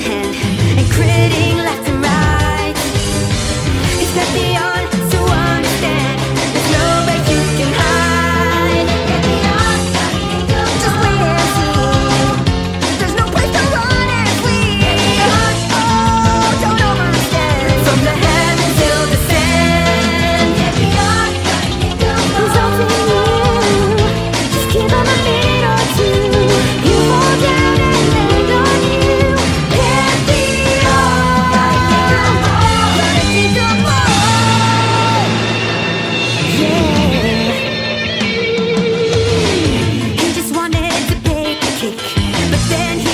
hand and critting left and right. Is that the only stand here